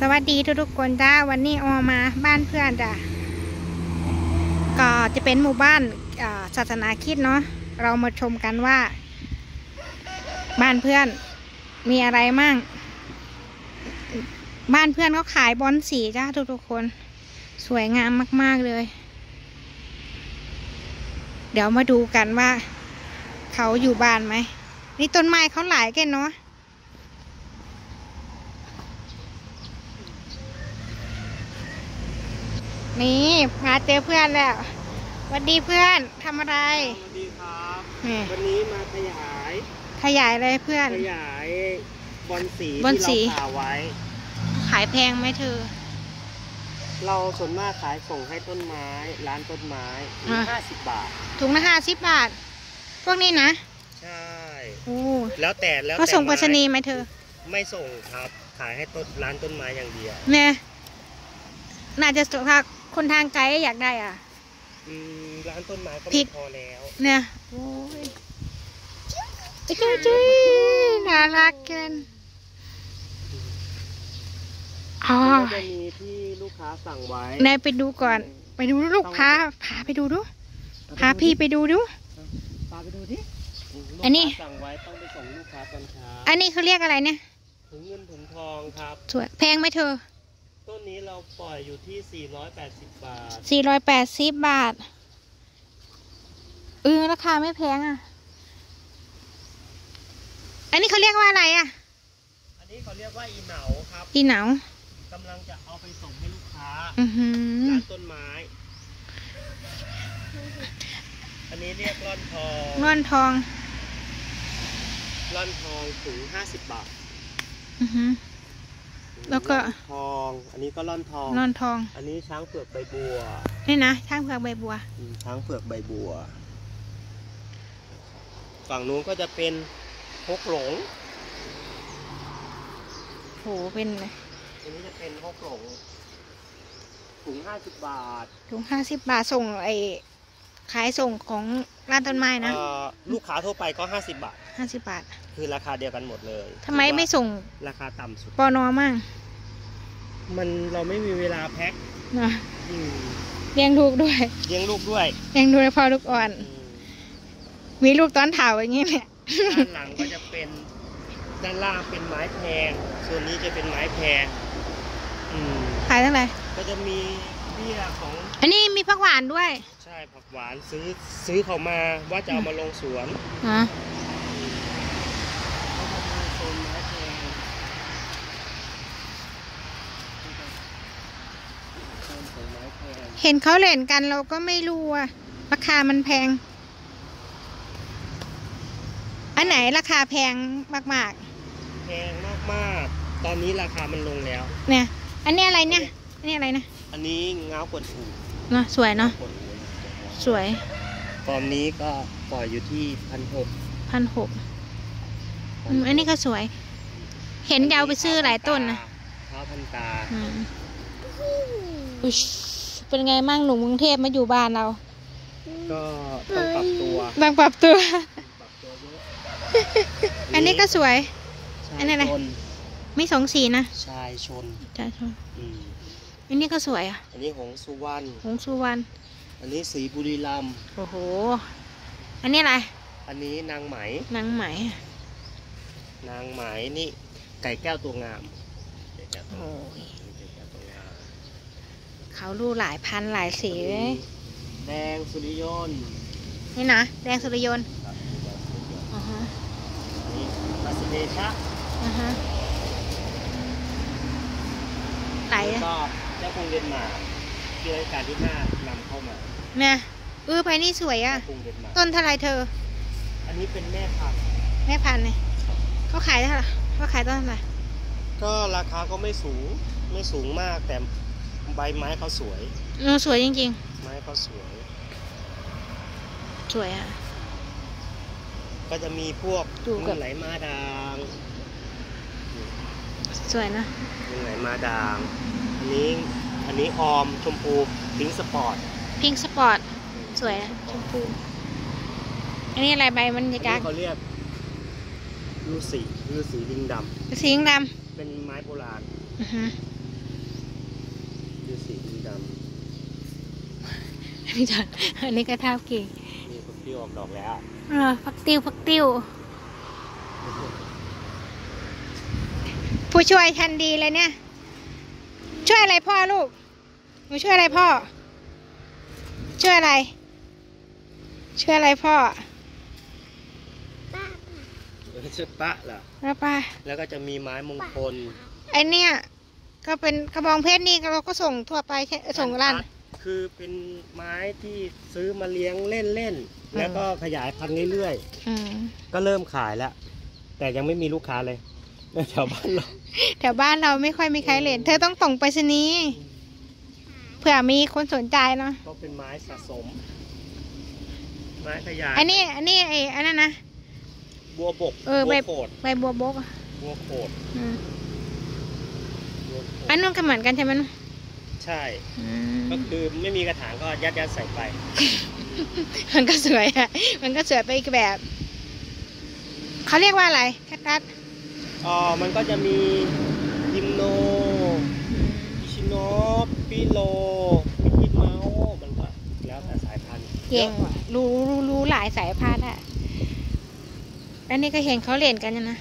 สวัสดีทุกๆคนจ้าวันนี้ออมาบ้านเพื่อนจ้ะก็จะเป็นหมู่บ้านศาสนาคิดเนาะเรามาชมกันว่า บ้านเพื่อนมีอะไรมั่ง บ้านเพื่อนเขาขายบอลสีจ้าทุกๆคน สวยงามมาก ๆเลย เดี๋ยวมาดูกันว่า เขาอยู่บ้านไหมนี่ต้นไม้เขาหลายแกันเนาะ นี่มาเจอเพื่อนแล้วสวัสดีเพื่อนทำอะไรสวัสดีครับนี่วันนี้มาขยาย ขยายเลยเพื่อน ขยายบอลสีบอลสีที่เราผ่าไว้ ขายแพงไหมเธอ เราส่วนมากขายส่งให้ต้นไม้ ร้านต้นไม้อะห้าสิบบาท ถุงละห้าสิบบาท พวกนี้นะ ใช่โอ้แล้วแต่แล้วเขาแต่ส่งไปรษณีย์ไม้ไหมเธอ ไม่ส่งครับ ขายให้ต้นร้านต้นไม้อย่างเดียวเนี่ยน่าจะถ้า คนทางไกลอยากได้อะอืมร้านต้นไม้ก็พริไม่กพอแล้ว เนี่ยโอ้ยจุ๊ยจุ๊ยน่ารักเกินอ๋อแล้วก็จะมีที่ลูกค้าสั่งไว้นายไปดูก่อน ไปดูลูกพาพาไปดูดูพาพี่ไปดูดูพาไปดูดิอันนี้ลูกค้าสั่งไว้ต้องไปส่งลูกค้าตอนเช้าอันนี้เขาเรียกอะไรเนี่ยถุงเงินถุงทองครับสวยแพงไหมเธอ ต้นนี้เราปล่อยอยู่ที่ 480 บาทสี่ร้อยแปดสิบบาท เออราคาไม่แพงอะ อันนี้เขาเรียกว่าอะไรอะ อันนี้เขาเรียกว่าอีเหนาครับ อีเหนากำลังจะเอาไปส่งให้ลูกค้าอือหือร้านต้นไม้ อันนี้เรียกร่อนทองร่อนทองร่อนทองถุง50 บาท อือหือ แล้วก็ร่อนทอง อันนี้ก็ร่อนทอง ร่อนทอง อันนี้ช้างเผือกใบบัวนี่นะช่างเผือกใบบัว อืมช้างเผือกใบบัว ฝั่งนู้นก็จะเป็นฮกหลง โหเป็นอันนี้จะเป็นฮกหลงถุง50บาทถุงห้าสิบบาทส่งไอ้ขายส่งของร้านต้นไม้นะเอ่อลูกค้าทั่วไปก็50บาท ห้าสิบบาทคือราคาเดียวกันหมดเลยทำไมไม่ส่งราคาต่ำสุดปอนอมั่ง มันเราไม่มีเวลาแพ็คนะอืมเลี้ยงลูกด้วยเลี้ยงลูกด้วยเลี้ยงดูให้พ่อลูกอ่อน อืมมีลูกตอนเถาอย่างงี้เนี่ยด้านหลังก็จะเป็นด้านล่างเป็นไม้แพงส่วนนี้จะเป็นไม้แพงอืมขายเท่าไหร่ก็จะมีเบี้ยของอันนี้มีผักหวานด้วยใช่ผักหวานซื้อซื้อเขามาว่าจะเอามาลงสวนฮะ ก็จะมีโซนไม้แพงโซนของไม้แพง เห็นเขาเล่นกันเราก็ไม่รู้อะราคามันแพง อันไหนราคาแพงมากแพงมากๆ ตอนนี้ราคามันลงแล้ว ๆ เนี่ย อันนี้อะไรเนี่ย อันนี้อะไรนะอันนี้เงากวนอูเนาะสวยเนาะกวนอูสวยตอนนี้ก็ปล่อยอยู่ที่พันหกพันหกอันนี้ก็สวย เห็นยาวไปซื้อหลายต้นนะ ข้าวพันตา อืม อุ๊ยเป็นไงมั่งหนุ่มกรุงเทพมาอยู่บ้านเราก็ต้องปรับตัวต้องปรับตัวปรับตัวเยอะอันนี้ก็สวยชายอันนี้อะไรชนไม่สองสีนะ ชายชนจ้าชมอืมอันนี้ก็สวยอะ อันนี้หงสุวรรณหงสุวรรณ อันนี้สีบุรีรัมย์โอ้โห อันนี้อะไร อันนี้นางไหมหนังไหม นางไหมนี่ไก่แก้วตัวงามไก่แก้วตัวโอ้งามย ไก่แก้วตัวงาม เขาดูหลายพันหลายสีเลยแดงสุริยนต์นี่นะ แดงสุริยนต์ครับแดงสุริยนต์อ่าฮะอันนี้มาสเดชะอ่าฮะไหลแล้วก็เจ้ากรุงเดนมาร์กที่รัชกาลที่ห้านำเข้ามาเนี่ยเออไปนี่สวยอะ เจ้ากรุงเดนมาร์กต้นเท่าไหรเธอ อันนี้เป็นแม่พันธุ์แม่พันธุ์เนี่ยเขาขายเท่าไหร่เขาขายต้นเท่าไหร่ก็ราคาก็ไม่สูงไม่สูงมากแต่ ใบไม้เขาสวยเออสวยจริง ไม้เขาสวย ๆ สวยอะ ก็จะมีพวกดูกับเงินไหลมาดางสวยนะเงินไหลมาดางอันนี้อันนี้ออมชมพูพิงค์สปอร์ตพิงสปอร์ต สวยนะชมพู อันนี้อะไรใบมันอันจะนี้กักเขาเรียกลูสีลูสีลิงดสีดำเป็นไม้โบราณำอือฮึ คือสีดอันนี้จ้ะอันนี้ก็เท่ากี่ำนี่ก็พี่ออกดอกแล้วเออพักติ้วพักติ้ว ผู้ช่วยทันดีเลยเนี่ย ช่วยอะไรพ่อลูกหนูช่วยอะไรพ่อ ช่วยอะไร ช่วยอะไรพ่อชื่อปะล่ะแล้วป้าแล้วก็จะมีไม้มงคลไอเนี่ย ก็เป็นกระบองเพชรนี่เราก็ส่งทั่วไปใช่ส่งร้านคือเป็นไม้ที่ซื้อมาเลี้ยงเล่นๆแล้วก็ขยายพันธุ์เรื่อยอืมๆก็เริ่มขายแล้ว แต่ยังไม่มีลูกค้าเลยแถวบ้านเราแถวบ้านเราไม่ค่อยมีใครเล่น เธอต้องส่งไปรษณีย์เผื่อมีคนสนใจเนาะก็เป็นไม้สะสม ไม้ขยายอันนี้อันนี้ไอ้อันนั้นนะบัวบกเออบัใบวโขดใบบัวบกอะบัวโขด อืมบัวโขดอันนู้นก็เหมือนกันใช่ไหมนุใช่อืมก็คือไม่มีกระถางก็ยัดยัดๆใส่ไป มันก็สวยอะมันก็สวยไปอีกแบบ เขาเรียกว่าอะไรแคคตัสอ๋อ มันก็จะมียิมโนอิชิโนปิโลมิกกี้เมาส์มันก็แล้วแต่สายพันธุ์เก่งว่ะรู้รู้รู้หลายสายพันธุ์อะอันนี้ก็เห็นเขาเล่นกันอยู่นะ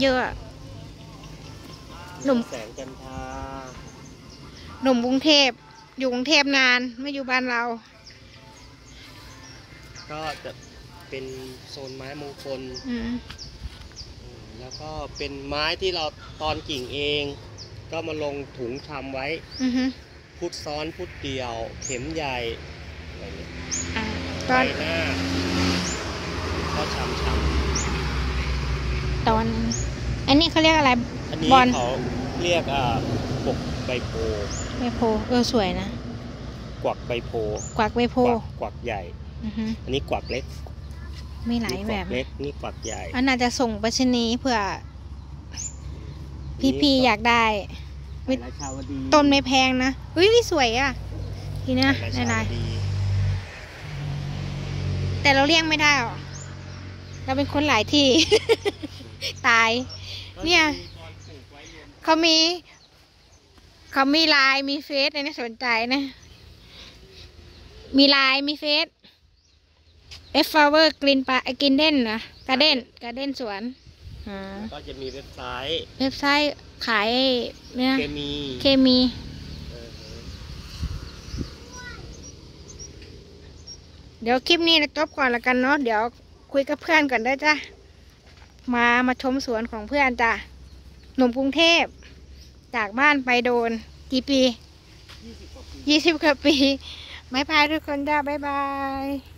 เยอะอะ หนุ่มแสงจันทราหนุ่มกรุงเทพ อยู่กรุงเทพนานไม่อยู่บ้านเรา ก็จะเป็นโซนไม้มงคล อืมอืมแล้วก็เป็นไม้ที่เราตอนกิ่งเอง ก็มาลงถุงทำไว้ อือฮึพุทธซ้อนพุทธเดียว เข็มใหญ่อะไรเนี่ยอ่าตใบอนหน้า ก็ช้ำช้ตอน อันนี้เขาเรียกอะไรำ อันนี้บอล เขาเรียกอ่าปกใบโพใบโพเออสวยนะ กวักใบโพกวักใบโพกวักกวักใหญ่ อือฮึอันนี้กวักเล็กมีหลายแบบนี่กวักเล็กนี่กวักใหญ่ อันน่าจะส่งไปชนีย์เผื่อพี่ๆอยากได้ ไม้ราชาวดีต้นไม่แพงนะอุ้ยนี่สวยอะทีนะไม้นายราชาวนายดีแต่เราเลี้ยงไม่ได้หรอเราเป็นคนหลายที่ ตาย เนี่ย เขามีเขามีไลน์มีเฟซนะสนใจนะ มีไลน์มีเฟซเอฟฟาวเวอร์กลินปากินเด่นนะกาเด่นกาเด่นสวนอ่าก็จะมีเว็บไซต์เว็บไซต์ขายเนี่ยเคมีเคมีเออเดี๋ยวคลิปนี้นะจบก่อนละกันเนาะเดี๋ยวคุยกับเพื่อนก่อนได้อจ้ะมามาชมสวนของเพื่อนจ้ะหนุ่มกรุงเทพ จากบ้านไปโดนกี่ปียี่สิบกว่าปี ไม่พายทุกคนจ้าบ๊ายบาย